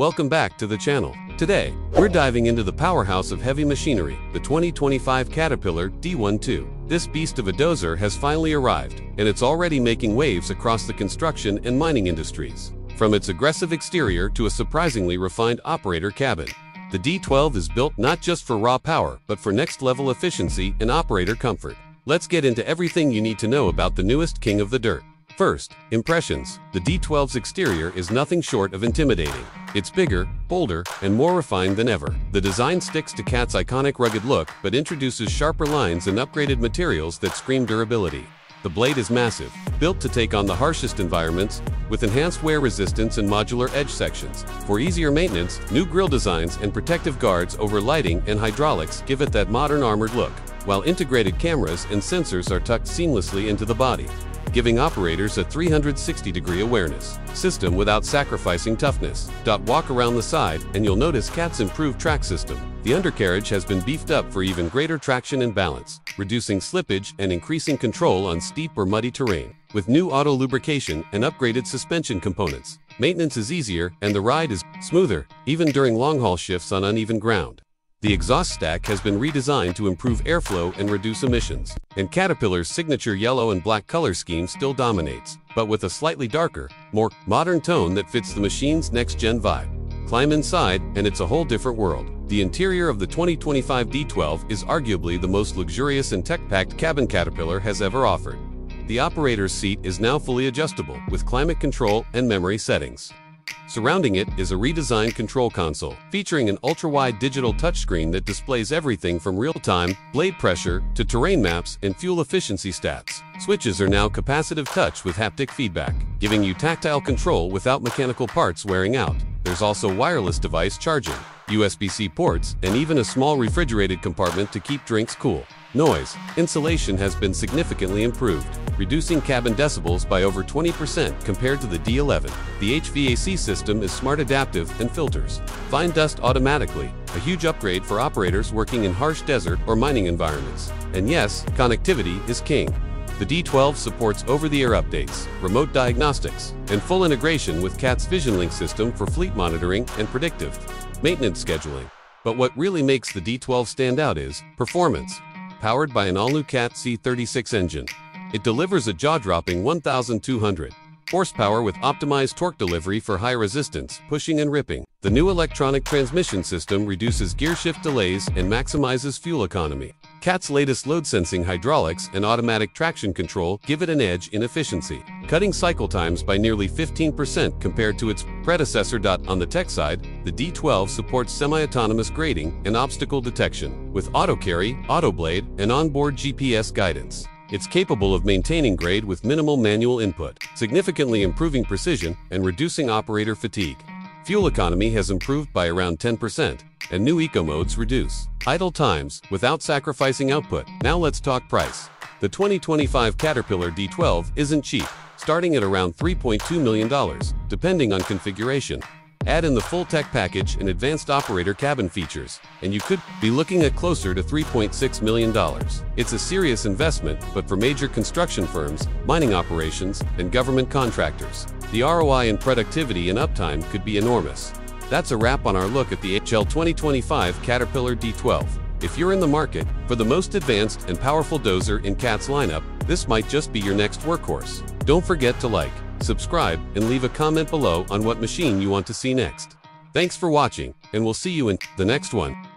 Welcome back to the channel. Today, we're diving into the powerhouse of heavy machinery, the 2025 Caterpillar D12. This beast of a dozer has finally arrived, and it's already making waves across the construction and mining industries. From its aggressive exterior to a surprisingly refined operator cabin, the D12 is built not just for raw power, but for next-level efficiency and operator comfort. Let's get into everything you need to know about the newest king of the dirt. First, impressions. The D12's exterior is nothing short of intimidating. It's bigger, bolder, and more refined than ever. The design sticks to Cat's iconic rugged look but introduces sharper lines and upgraded materials that scream durability. The blade is massive, built to take on the harshest environments, with enhanced wear resistance and modular edge sections. For easier maintenance, new grille designs and protective guards over lighting and hydraulics give it that modern armored look, while integrated cameras and sensors are tucked seamlessly into the body giving operators a 360-degree awareness system without sacrificing toughness. Walk around the side and you'll notice CAT's improved track system. The undercarriage has been beefed up for even greater traction and balance, reducing slippage and increasing control on steep or muddy terrain. With new auto lubrication and upgraded suspension components, maintenance is easier and the ride is smoother, even during long-haul shifts on uneven ground. The exhaust stack has been redesigned to improve airflow and reduce emissions, and Caterpillar's signature yellow and black color scheme still dominates, but with a slightly darker, more modern tone that fits the machine's next-gen vibe. Climb inside, and it's a whole different world. The interior of the 2025 D12 is arguably the most luxurious and tech-packed cabin Caterpillar has ever offered. The operator's seat is now fully adjustable, with climate control and memory settings. Surrounding it is a redesigned control console, featuring an ultra-wide digital touchscreen that displays everything from real-time, blade pressure, to terrain maps and fuel efficiency stats. Switches are now capacitive touch with haptic feedback, giving you tactile control without mechanical parts wearing out. There's also wireless device charging, USB-C ports, and even a small refrigerated compartment to keep drinks cool. Noise. Insulation has been significantly improved, reducing cabin decibels by over 20% compared to the D11. The HVAC system is smart adaptive and filters. Fine dust automatically, a huge upgrade for operators working in harsh desert or mining environments. And yes, connectivity is king. The D12 supports over-the-air updates, remote diagnostics, and full integration with CAT's VisionLink system for fleet monitoring and predictive maintenance scheduling. But what really makes the D12 stand out is performance powered by an all-new CAT C36 engine. It delivers a jaw-dropping 1,200 horsepower with optimized torque delivery for high resistance, pushing and ripping. The new electronic transmission system reduces gear shift delays and maximizes fuel economy. CAT's latest load-sensing hydraulics and automatic traction control give it an edge in efficiency, cutting cycle times by nearly 15% compared to its predecessor. On the tech side, the D12 supports semi-autonomous grading and obstacle detection, with auto carry, auto blade, and onboard GPS guidance. It's capable of maintaining grade with minimal manual input, significantly improving precision and reducing operator fatigue. Fuel economy has improved by around 10%, and new eco modes reduce idle times without sacrificing output. Now let's talk price. The 2025 Caterpillar D12 isn't cheap, starting at around $3.2 million, depending on configuration. Add in the full tech package and advanced operator cabin features, and you could be looking at closer to $3.6 million. It's a serious investment, but for major construction firms, mining operations, and government contractors, the ROI in productivity and uptime could be enormous. That's a wrap on our look at the HL 2025 Caterpillar D12. If you're in the market for the most advanced and powerful dozer in CAT's lineup, this might just be your next workhorse. Don't forget to like, subscribe, and leave a comment below on what machine you want to see next. Thanks for watching, and we'll see you in the next one.